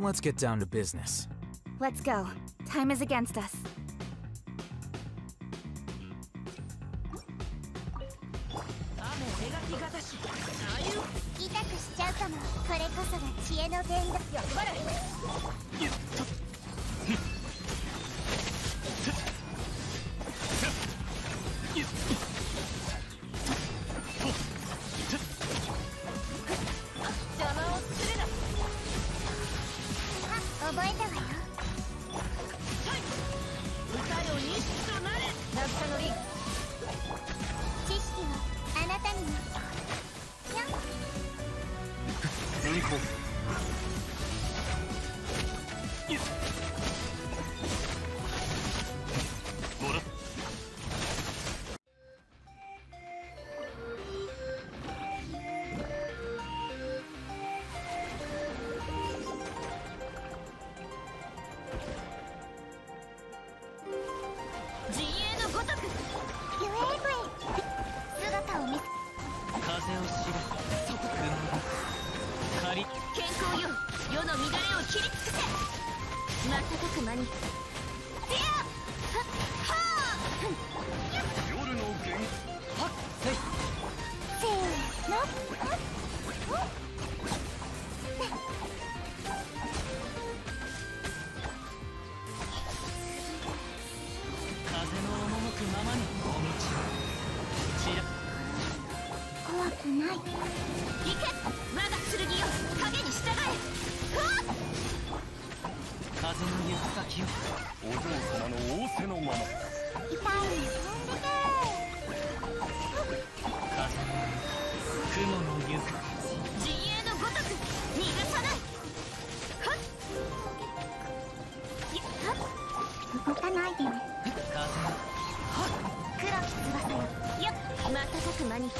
Let's get down to business. Let's go. Time is against us. 風を知れ雲仮健康よ。世の乱れを切り尽くせ瞬く間にない行け我が剣よ影に従え風の行く先をお嬢様の仰せのまま痛いの飛んで風の雲の行く陣営のごとく逃がさないはっいはっ動かないでね風の黒き翼よよっ瞬く間に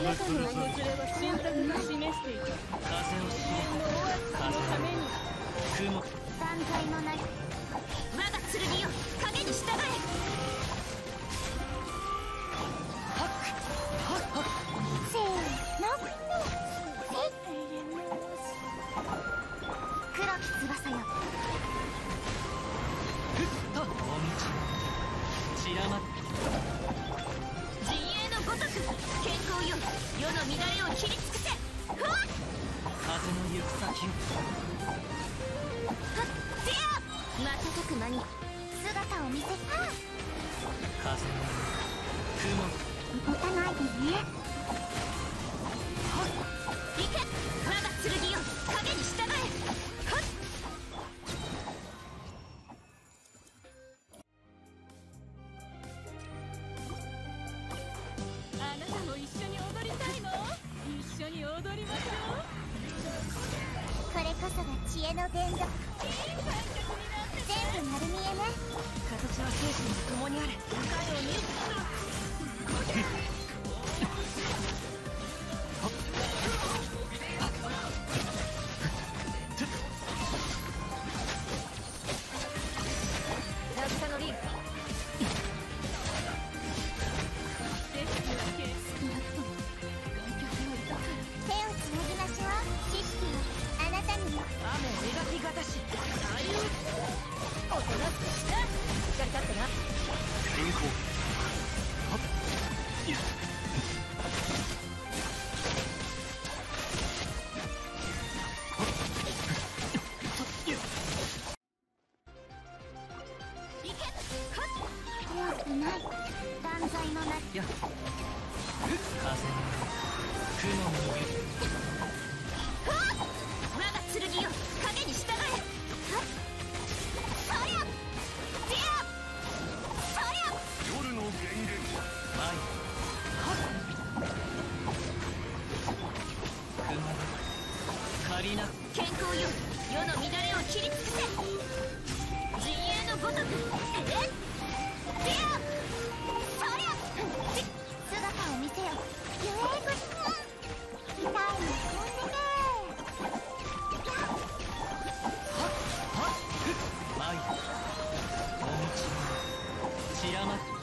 あなたの訪れは選択が示していた風を知れ風ために雲断罪もない我が剣よ影に従え。よ世の乱れを切り尽くせ風の行く先をはっ。せや瞬く間に。姿を見せた風の行く雲。動かないでねこれこそが知恵の伝道全部丸見えね。形は精神と共にある理解を見る。や風雲の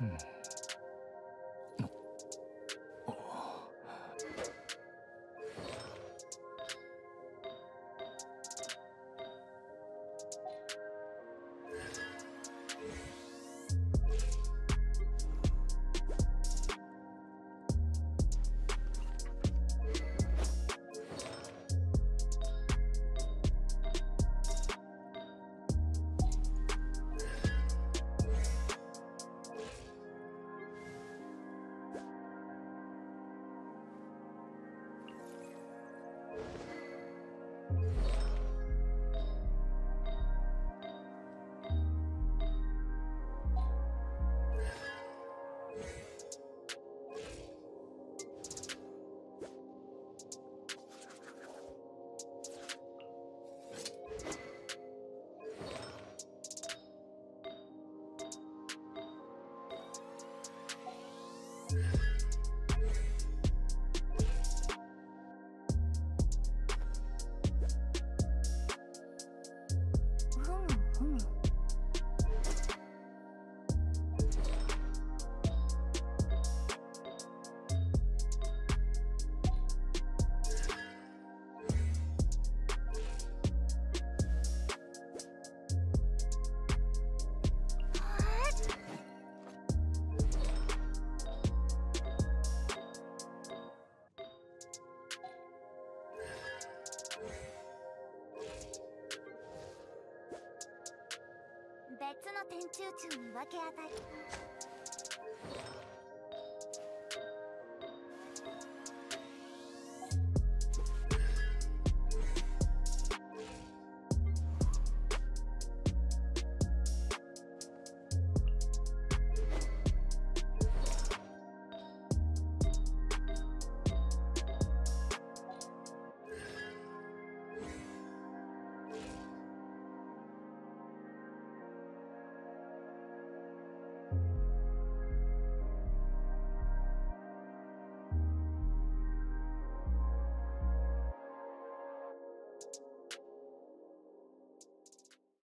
Hmm. 別の天中中に分け与え